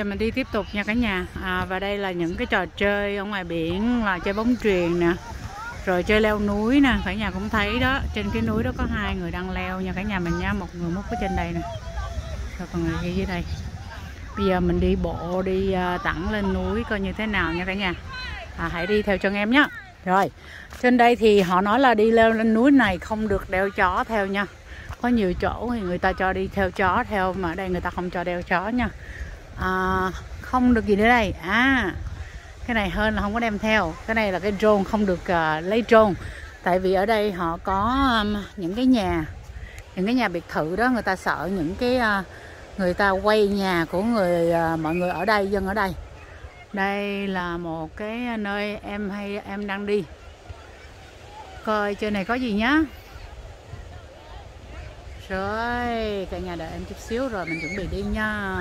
giờ mình đi tiếp tục nha cả nhà. À, và đây là những cái trò chơi ở ngoài biển là chơi bóng truyền nè rồi chơi leo núi nè cả nhà cũng thấy đó. Trên cái núi đó có hai người đang leo nha cả nhà mình nha một người múc ở trên đây nè rồi còn người kia dưới đây. Bây giờ mình đi bộ đi à, tặng lên núi coi như thế nào nha cả nhà. À, hãy đi theo chân em nhé rồi trên đây thì họ nói là đi leo lên núi này không được đeo chó theo nha. Có nhiều chỗ thì người ta cho đi theo chó theo mà ở đây người ta không cho đeo chó nha à, không được gì nữa đây. À cái này hơn là không có đem theo. Cái này là cái drone không được uh, lấy drone. Tại vì ở đây họ có um, những cái nhà những cái nhà biệt thự đó người ta sợ những cái uh, người ta quay nhà của người uh, mọi người ở đây dân ở đây. Đây là một cái nơi em hay em đang đi. Coi trên này có gì nhá. Rồi cả nhà đợi em chút xíu rồi mình chuẩn bị đi nha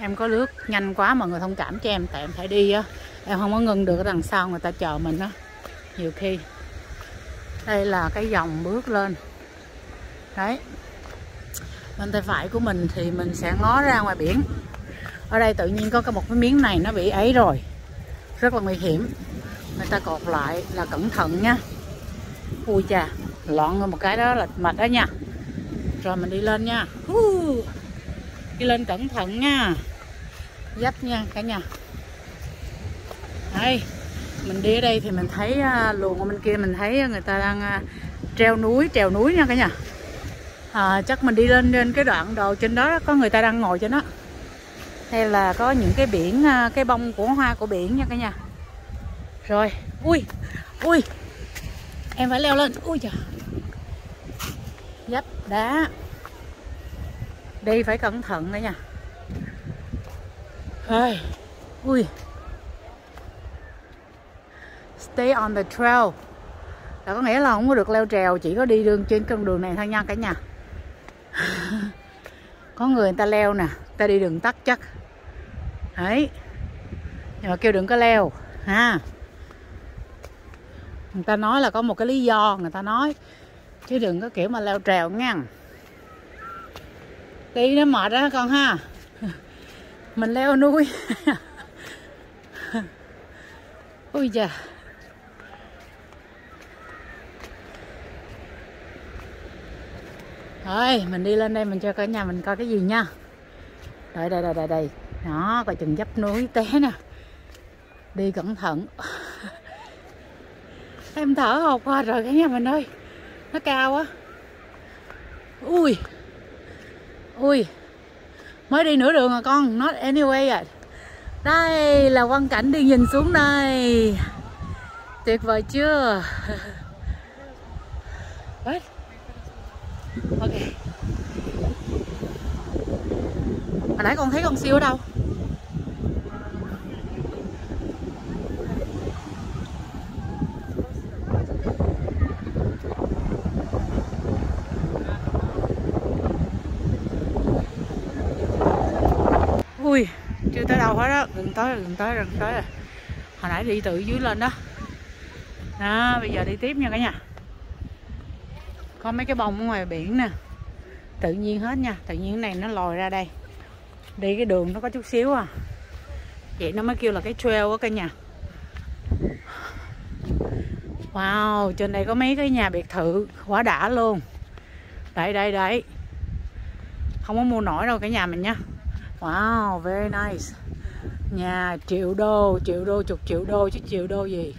em có lướt nhanh quá, mọi người thông cảm cho em, tại em phải đi á. Em không có ngưng được ở đằng sau người ta chờ mình á. Nhiều khi. Đây là cái dòng bước lên. Đấy. Bên tay phải của mình thì mình sẽ ngó ra ngoài biển. Ở đây tự nhiên có cái một cái miếng này nó bị ấy rồi. Rất là nguy hiểm. Người ta cột lại là cẩn thận nha. Ui chà lọn một cái đó là mệt đó nha. Rồi mình đi lên nha. Đi lên cẩn thận nha dấp nha cả nhà. Đây mình đi ở đây thì mình thấy à, luồng ở bên kia mình thấy người ta đang à, treo núi trèo núi nha cả nhà. À, chắc mình đi lên trên cái đoạn đầu trên đó có người ta đang ngồi trên đó. Hay là có những cái biển à, cái bông của hoa của biển nha cả nhà. Rồi ui ui em phải leo lên. Ui trời dấp đá. Đi phải cẩn thận đấy nha. Hey, ui. Stay on the trail. Là có nghĩa là không có được leo trèo chỉ có đi đường trên con đường này thôi nha cả nhà. Có người người ta leo nè ta đi đường tắt chắc. Đấy. Nhưng mà kêu đừng có leo ha. Người ta nói là có một cái lý do người ta nói. Chứ đừng có kiểu mà leo trèo nha. Đi nó mệt đó con ha mình leo núi. Ui chà thôi, mình đi lên đây mình cho cả nhà mình coi cái gì nha. Đây đây đây đây đây. Nó coi chừng dấp núi té nè. Đi cẩn thận. Em thở hột qua rồi cả nhà mình ơi. Nó cao quá. Ui. Ui mới đi nửa đường à con, not anyway à. Đây là quang cảnh đi nhìn xuống đây. Tuyệt vời chưa? What? ok. Hồi nãy con thấy con siêu ở đâu ui chưa tới đâu hết đó gần tới rồi gần tới rồi gần tới rồi. Hồi nãy đi từ dưới lên đó. Đó bây giờ đi tiếp nha cả nhà. Có mấy cái bông ở ngoài biển nè. Tự nhiên hết nha tự nhiên cái này nó lòi ra đây. Đi cái đường nó có chút xíu à. Vậy nó mới kêu là cái trail á cả nhà. Wow trên đây có mấy cái nhà biệt thự quá đã luôn. Đây đây đây. Không có mua nổi đâu cả nhà mình nha. Wow, very nice. Nhà triệu đô, triệu đô, chục triệu đô chứ triệu đô gì?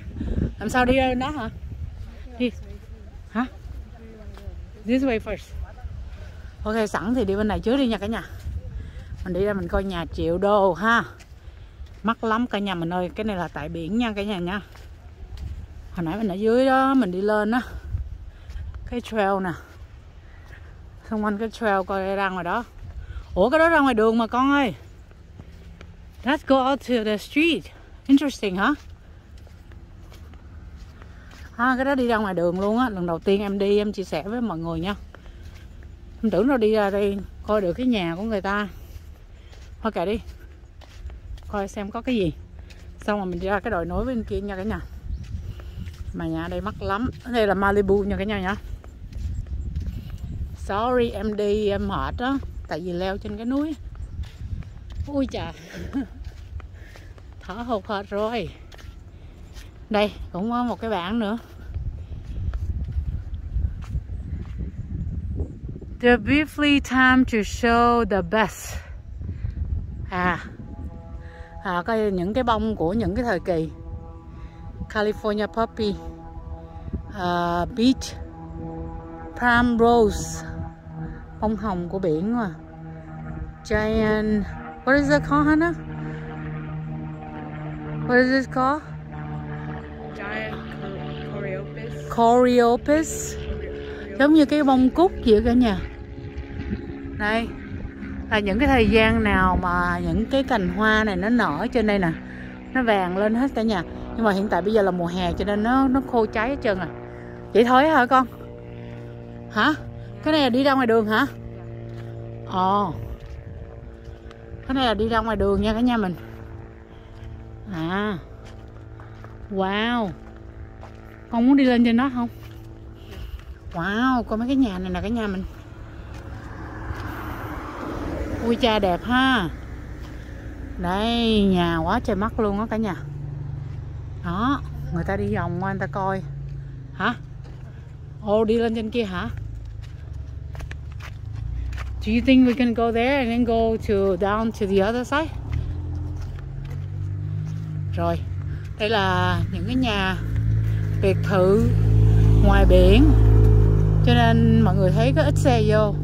Làm sao đi lên đó hả? Đi. Hả? This way first. Ok, sẵn thì đi bên này trước đi nha cả nhà. Mình đi ra mình coi nhà triệu đô ha. Mắc lắm cả nhà mình ơi Cái này là tại biển nha cả nhà nha. Hồi nãy mình ở dưới đó Mình đi lên á. Cái trail nè. Xung quanh cái trail coi ra ngoài đó. Ủa cái đó ra ngoài đường mà con ơi. Let's go out to the street. Interesting hả à, Cái đó đi ra ngoài đường luôn á. Lần đầu tiên em đi em chia sẻ với mọi người nha. Em tưởng nó đi ra đây Coi được cái nhà của người ta. Thôi kệ đi. Coi xem có cái gì. Xong rồi mình đi ra cái đồi nối bên kia nha cả nhà. Mà nhà đây mắc lắm. Đây là Malibu nha cả nhà nha Sorry em đi em mệt đó tại vì leo trên cái núi ui chà. Thở hụt hệt rồi. Đây cũng có một cái bảng nữa. The briefly time to show the best. À. À có những cái bông của những cái thời kỳ. California poppy. Uh, beach. Primrose. Bông hồng của biển mà giant what is it called Hannah? What is it called? Giant Coreopus. Coreopus giống như cái bông cúc vậy cả nhà. Đây. Là những cái thời gian nào mà những cái cành hoa này nó nở trên đây nè. Nó vàng lên hết cả nhà. Nhưng mà hiện tại bây giờ là mùa hè cho nên nó nó khô cháy hết trơn à. Vậy thôi hả con? Hả? Cái này là đi ra ngoài đường hả? Ồ cái này là đi ra ngoài đường nha cả nhà mình. À. Wow. Con muốn đi lên trên đó không? Wow, coi mấy cái nhà này là cái nhà mình. Ui, cha đẹp ha. Đây, nhà quá trời mắt luôn á cả nhà. Đó, người ta đi vòng qua người ta coi. Hả? Ô, đi lên trên kia hả? Do you think we can go there and then go to down to the other side? Rồi, đây là những cái nhà biệt thự ngoài biển. Cho nên mọi người thấy có ít xe vô.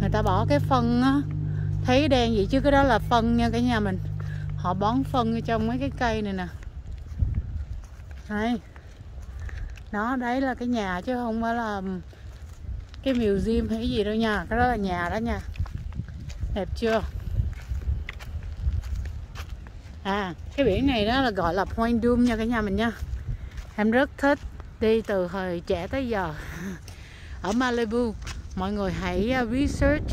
Người ta bỏ cái phân á thấy đen vậy chứ cái đó là phân nha cả nhà mình. Họ bón phân ở trong mấy cái cây này nè. Đây. Đó đấy là cái nhà chứ không phải là cái museum hay cái gì đâu nha, cái đó là nhà đó nha. Đẹp chưa? À cái biển này đó là gọi là Point Doom nha cả nhà mình nha. Em rất thích đi từ thời trẻ tới giờ. Ở Malibu, mọi người hãy à, research.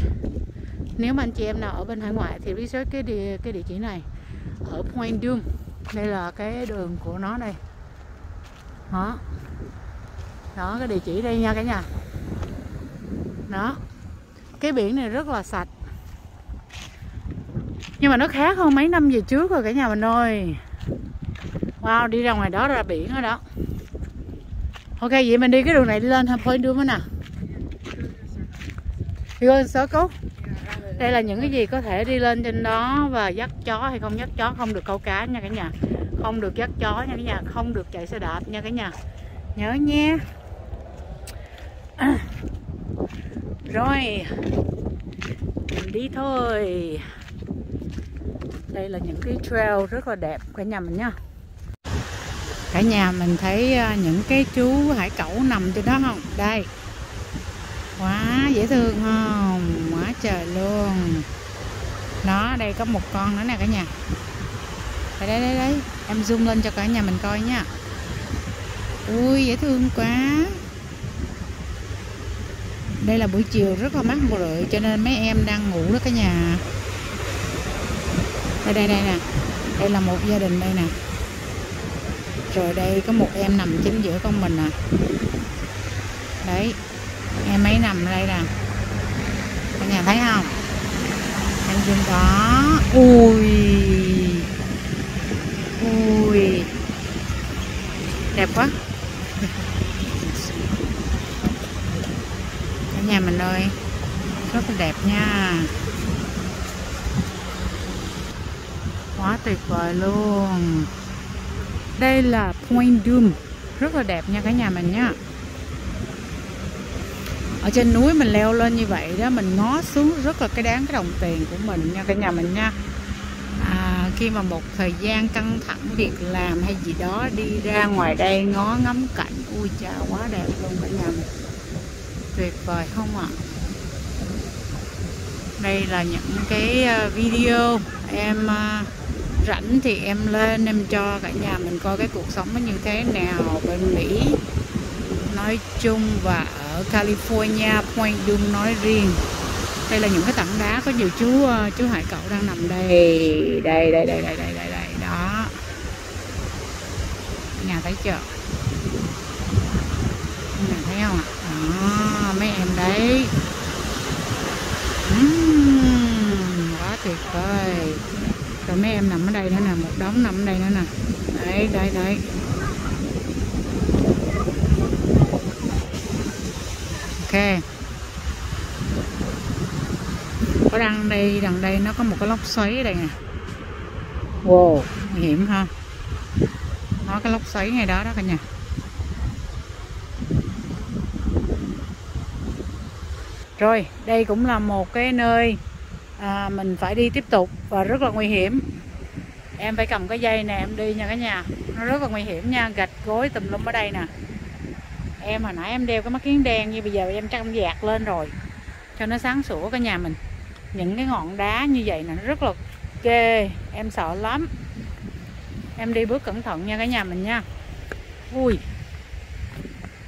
Nếu mà anh chị em nào ở bên hải ngoại thì research cái địa cái địa chỉ này. Ở Point Doom, đây là cái đường của nó đây. Đó. Đó, cái địa chỉ đây nha cả nhà đó. Cái biển này rất là sạch. Nhưng mà nó khác hơn mấy năm về trước rồi cả nhà mình ơi. Wow, đi ra ngoài đó là biển rồi đó. Ok, vậy mình đi cái đường này đi lên thôi đưa mới nè đi lên cốt. đây là những cái gì có thể đi lên trên đó và dắt chó hay không dắt chó, không được câu cá nha cả nhà. Không được dắt chó nha cả nhà, không được chạy xe đạp nha cả nhà. Nhớ nha rồi mình đi thôi. Đây là những cái trail rất là đẹp cả nhà mình nha. Cả nhà mình thấy à, những cái chú hải cẩu nằm trên đó không? Đây. Quá dễ thương không? Quá trời luôn. Nó đây có một con nữa nè cả nhà. Đây đây đây, đây. em zoom lên cho cả nhà mình coi nha. Ui dễ thương quá đây là buổi chiều rất là mát rượi cho nên mấy em đang ngủ đó cả nhà. Đây đây đây nè. Đây là một gia đình đây nè. Rồi đây có một em nằm chính giữa con mình à đấy, em ấy nằm đây nè. Cả nhà thấy không? Em chim đó. Ui. Ui. Đẹp quá. Nhà mình ơi. Rất là đẹp nha. Quá tuyệt vời luôn. Đây là Point Doom. Rất là đẹp nha cả nhà mình nhá ở trên núi mình leo lên như vậy đó mình ngó xuống rất là cái đáng cái đồng tiền của mình nha cả nhà mình nha. À, khi mà một thời gian căng thẳng việc làm hay gì đó đi ra ngoài đây ngó ngắm cảnh ui chào quá đẹp luôn cả nhà mình tuyệt vời không ạ? Đây là những cái ờ, video em ờ, rảnh thì em lên em cho cả nhà mình coi cái cuộc sống nó như thế nào bên Mỹ. Nói chung và ở California Point Doom nói riêng. Đây là những cái tảng đá có nhiều chú ờ, chú hải cẩu đang nằm đây. Đây đây đây đây đây đây, đây. đó. Nhà thấy chưa nhà thấy không ạ đó mấy em đấy. Uhm, quá tuyệt vời. Rồi mấy em nằm ở đây nữa nè một đống nằm ở đây nữa nè. Đấy đấy đấy. Ok. Có đằng đây đằng đây nó có một cái lốc xoáy ở đây nè. Wow. Nguy hiểm ha. Nó cái lốc xoáy ngay đó đó cả nhà rồi đây cũng là một cái nơi à, mình phải đi tiếp tục và rất là nguy hiểm. Em phải cầm cái dây nè em đi nha cả nhà. Nó rất là nguy hiểm nha gạch gối tùm lum ở đây nè. Em hồi nãy em đeo cái mắt kiến đen như bây giờ em chắc em dạt lên rồi cho nó sáng sủa cả nhà mình. Những cái ngọn đá như vậy nè rất là ghê em sợ lắm. Em đi bước cẩn thận nha cả nhà mình nha. Ui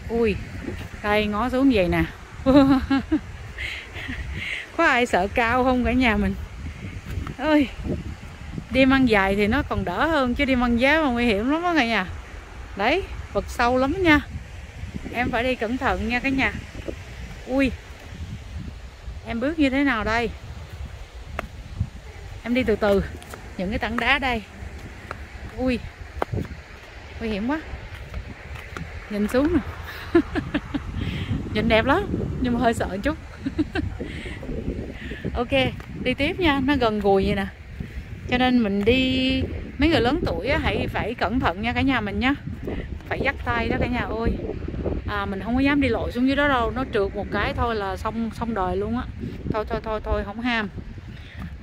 ui đây ngó xuống vậy nè. có ai sợ cao không cả nhà mình? Ơi đi mang dài thì nó còn đỡ hơn chứ đi mang giá mà nguy hiểm lắm đó cả nhà. Đấy vực sâu lắm nha. Em phải đi cẩn thận nha cả nhà. Ui, em bước như thế nào đây? Em đi từ từ, những cái tảng đá đây. Ui, nguy hiểm quá. Nhìn xuống nè. Nhìn đẹp lắm, nhưng mà hơi sợ chút. ok đi tiếp nha nó gần gùi vậy nè. Cho nên mình đi mấy người lớn tuổi á, hãy phải cẩn thận nha cả nhà mình nhá phải dắt tay đó cả nhà ơi. À, mình không có dám đi lội xuống dưới đó đâu nó trượt một cái thôi là xong xong đời luôn á. Thôi thôi thôi thôi không ham.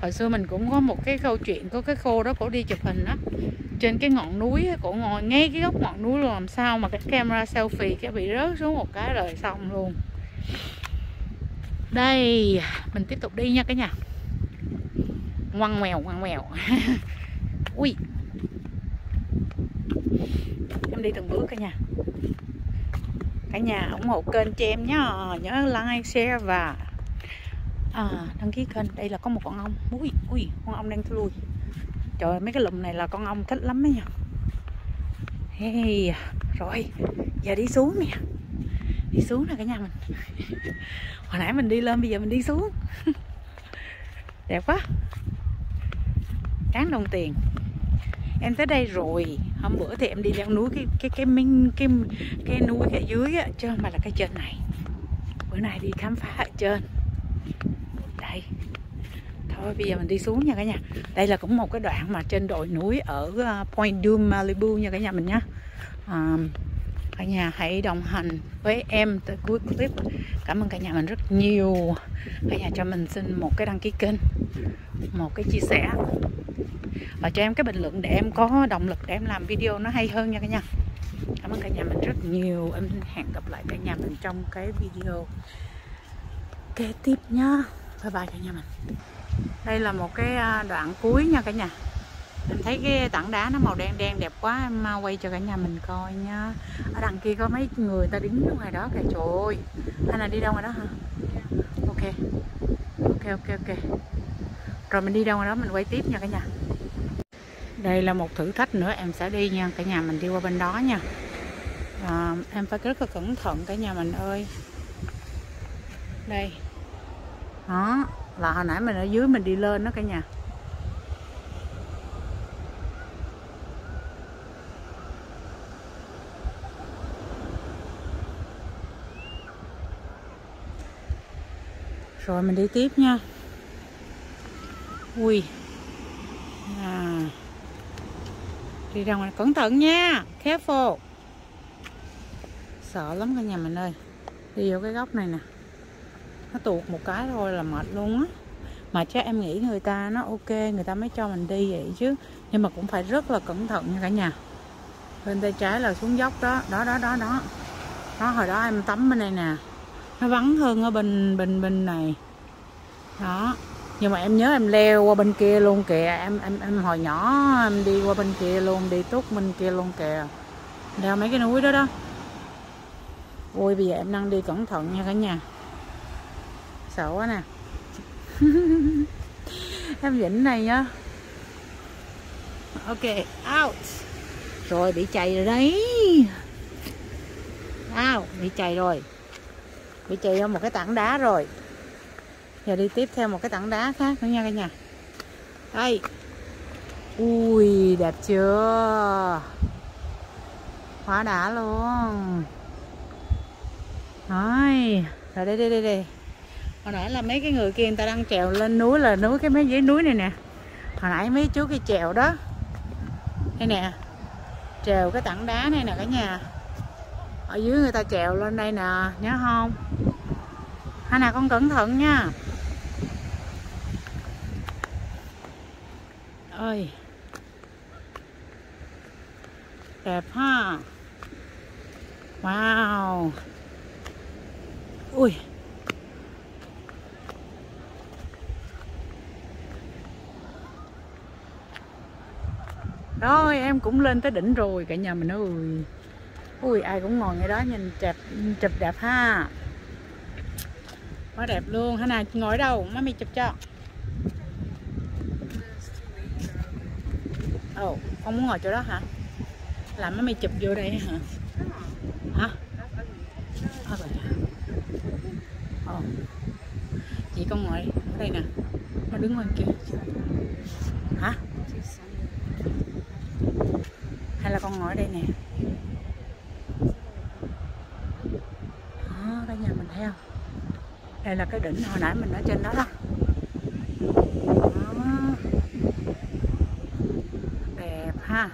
Hồi xưa mình cũng có một cái câu chuyện có cái cô đó cổ đi chụp hình á. Trên cái ngọn núi cổ ngồi ngay cái góc ngọn núi luôn làm sao mà cái camera selfie cái bị rớt xuống một cái rồi xong luôn đây mình tiếp tục đi nha cả nhà. Ngoằn ngoèo ngoằn ngoèo. Ui. Em đi từng bước cả nhà. Cả nhà ủng hộ kênh cho em nhé nhớ like share và à, đăng ký kênh. Đây là có một con ong. Ui ui con ong đang lui trời ơi, mấy cái lùm này là con ong thích lắm ấy nha hey, rồi giờ đi xuống nè đi xuống nè cả nhà mình. Hồi nãy mình đi lên bây giờ mình đi xuống. Đẹp quá. Đáng đồng tiền. Em tới đây rồi. Hôm bữa thì em đi leo núi cái cái cái minh cái cái núi ở dưới á chứ mà là cái trên này. Bữa nay đi khám phá ở trên. Đây. Thôi bây giờ mình đi xuống nha cả nhà. Đây là cũng một cái đoạn mà trên đồi núi ở à, Point Dume Malibu nha cả nhà mình nhé à, cả nhà hãy đồng hành với em tới cuối clip. Cảm ơn cả nhà mình rất nhiều. Cả nhà cho mình xin một cái đăng ký kênh, một cái chia sẻ và cho em cái bình luận để em có động lực để em làm video nó hay hơn nha cả nhà. Cảm ơn cả nhà mình rất nhiều. Em hẹn gặp lại cả nhà mình trong cái video kế tiếp nhá. Bye bye cả nhà mình. Đây là một cái à, đoạn cuối nha cả nhà mình thấy cái tảng đá nó màu đen đen đẹp quá em à, quay cho cả nhà mình coi nha. Ở đằng kia có mấy người ta đứng ngoài đó kìa. Trời ơi. Hay là đi đâu ngoài đó hả? Ok. Ok ok ok. Rồi mình đi đâu ngoài đó mình quay tiếp nha cả nhà. Đây là một thử thách nữa em sẽ đi nha. Cả nhà mình đi qua bên đó nha. À, em phải rất là cẩn thận cả nhà mình ơi. Đây. Đó là hồi nãy mình ở dưới mình đi lên đó cả nhà. Rồi, mình đi tiếp nha. Ui. À. đi ra ngoài. Cẩn thận nha. Careful. Sợ lắm cả nhà mình ơi. Đi vô cái góc này nè. Nó tuột một cái thôi là mệt luôn á. Mà chắc em nghĩ người ta nó ok, người ta mới cho mình đi vậy chứ. Nhưng mà cũng phải rất là cẩn thận nha cả nhà. Bên tay trái là xuống dốc đó. Đó đó đó đó. Đó, hồi đó em tắm bên đây nè nó vắng hơn ở bên bên bên này. Đó. Nhưng mà em nhớ em leo qua bên kia luôn kìa. Em em em hồi nhỏ em đi qua bên kia luôn, đi túc bên kia luôn kìa. Leo mấy cái núi đó đó. Ôi bây giờ em đang đi cẩn thận nha cả nhà. Sợ quá nè. Em vĩnh này nhá ok, out. Rồi, bị chạy rồi đấy. Out, bị chạy rồi bị chày một cái tảng đá rồi. Giờ đi tiếp theo một cái tảng đá khác nữa nha cả nhà. Đây. Ui, đẹp chưa? Quá đã luôn. Rồi rồi đây đây đây đây. Hồi nãy là mấy cái người kia người ta đang trèo lên núi, là núi, cái mấy dưới núi này nè. Hồi nãy mấy chú kia trèo đó. Đây nè. Trèo cái tảng đá này nè cả nhà ở dưới người ta trèo lên đây nè, nhớ không? Hay nào con cẩn thận nha. Ơi. Đẹp ha. Wow. Ui. Rồi, em cũng lên tới đỉnh rồi cả nhà mình ơi ui ai cũng ngồi ngay đó nhìn chụp chụp đẹp ha. Quá đẹp luôn. Hả nào ngồi đâu? Má mày chụp cho. Ồ oh, con muốn ngồi chỗ đó hả? Làm má mày chụp vô đây hả? Hả? À. Ồ. chị con ngồi ở đây nè. Nó đứng ngoài kia. Hả? Hay là con ngồi ở đây nè đó, cả nhà mình thấy không đây là cái đỉnh hồi nãy mình ở trên đó. Đó. Đẹp ha.